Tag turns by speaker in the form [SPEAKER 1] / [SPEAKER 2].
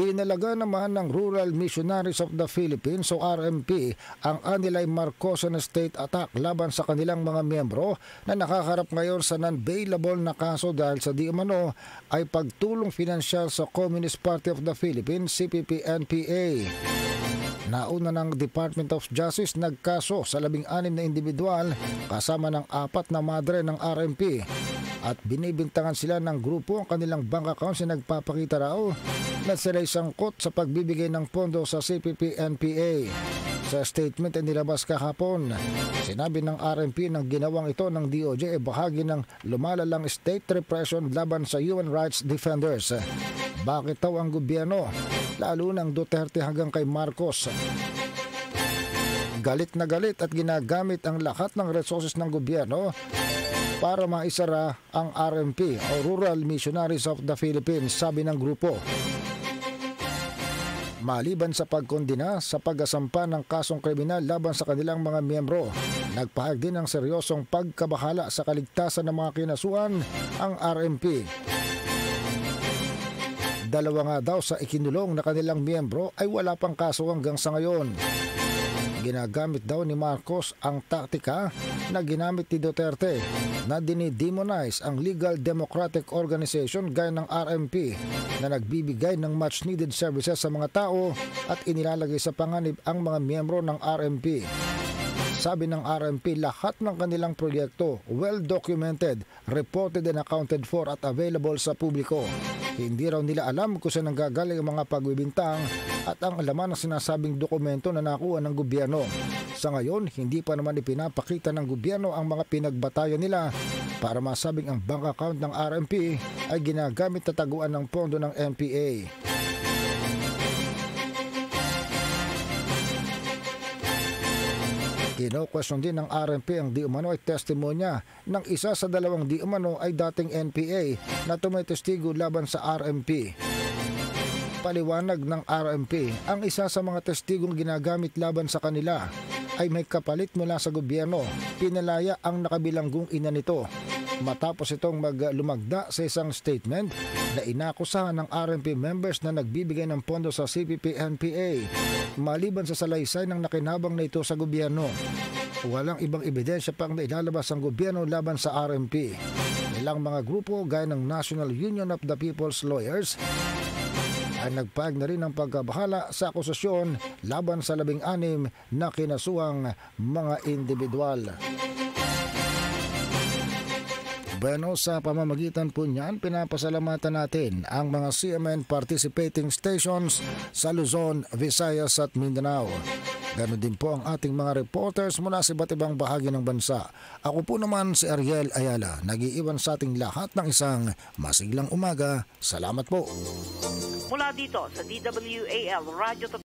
[SPEAKER 1] Pinalaga naman ng Rural Missionaries of the Philippines o RMP ang Anilay Marcosan State attack laban sa kanilang mga miyembro na nakakarap ngayon sa non-bailable na kaso dahil sa di umano ay pagtulong finansyal sa Communist Party of the Philippines, CPP-NPA. Nauna ng Department of Justice nagkaso sa labing-anim na individual kasama ng apat na madre ng RMP at binibintangan sila ng grupo ang kanilang bank accounts na nagpapakita raw na sila'y sangkot sa pagbibigay ng pondo sa CPP-NPA. Sa statement na nilabas kahapon, sinabi ng RMP ng ginawang ito ng DOJ ay bahagi ng lumalalang state repression laban sa human rights defenders. Bakit daw ang gobyerno, lalo ng Duterte hanggang kay Marcos, galit na galit at ginagamit ang lahat ng resources ng gobyerno para maisara ang RMP o Rural Missionaries of the Philippines, sabi ng grupo. Maliban sa pagkondina sa pag-asampa ng kasong kriminal laban sa kanilang mga miyembro, nagpahag din ng seryosong pagkabahala sa kaligtasan ng mga kinasuan ang RMP. Dalawa nga daw sa ikinulong na kanilang miyembro ay wala pang kaso hanggang sa ngayon. Ginagamit daw ni Marcos ang taktika na ginamit ni Duterte na dinidemonize ang Legal Democratic Organization gaya ng RMP na nagbibigay ng much needed services sa mga tao at inilalagay sa panganib ang mga miyembro ng RMP. Sabi ng RMP, lahat ng kanilang proyekto well documented, reported and accounted for at available sa publiko. Hindi raw nila alam kung saan nanggagaling ang mga pagbibintang at ang laman ng sinasabing dokumento na nakuha ng gobyerno. Sa ngayon, hindi pa naman ipinapakita ng gobyerno ang mga pinagbatayan nila para masabing ang bank account ng RMP ay ginagamit na taguan ng pondo ng NPA. Kino-question din ng RMP ang di umano ay testimonya ng isa sa dalawang di umano ay dating NPA na tumitestigo laban sa RMP. Paliwanag ng RMP, ang isa sa mga testigong ginagamit laban sa kanila ay may kapalit mula sa gobyerno. Pinalaya ang nakabilanggong ina nito. Matapos itong maglumagda sa isang statement na inakusahan ng RMP members na nagbibigay ng pondo sa CPP-NPA maliban sa salaysay ng nakinabang na ito sa gobyerno. Walang ibang ebidensya pang nailalabas ang gobyerno laban sa RMP. Ilang mga grupo gaya ng National Union of the People's Lawyers ay nagpag na rin ng pagkabahala sa akusasyon laban sa labing-anim na kinasuang mga individual. Bueno, sa pamamagitan po niyan, pinapasalamatan natin ang mga CMN participating stations sa Luzon, Visayas at Mindanao. Ganon din po ang ating mga reporters mula sa iba't ibang bahagi ng bansa. Ako po naman si Ariel Ayala, nag-iiwan sa ating lahat ng isang masiglang umaga. Salamat po.
[SPEAKER 2] Mula dito sa DWAL Radio